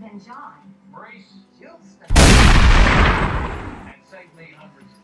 Then John. Maurice, Jill. And save me hundreds.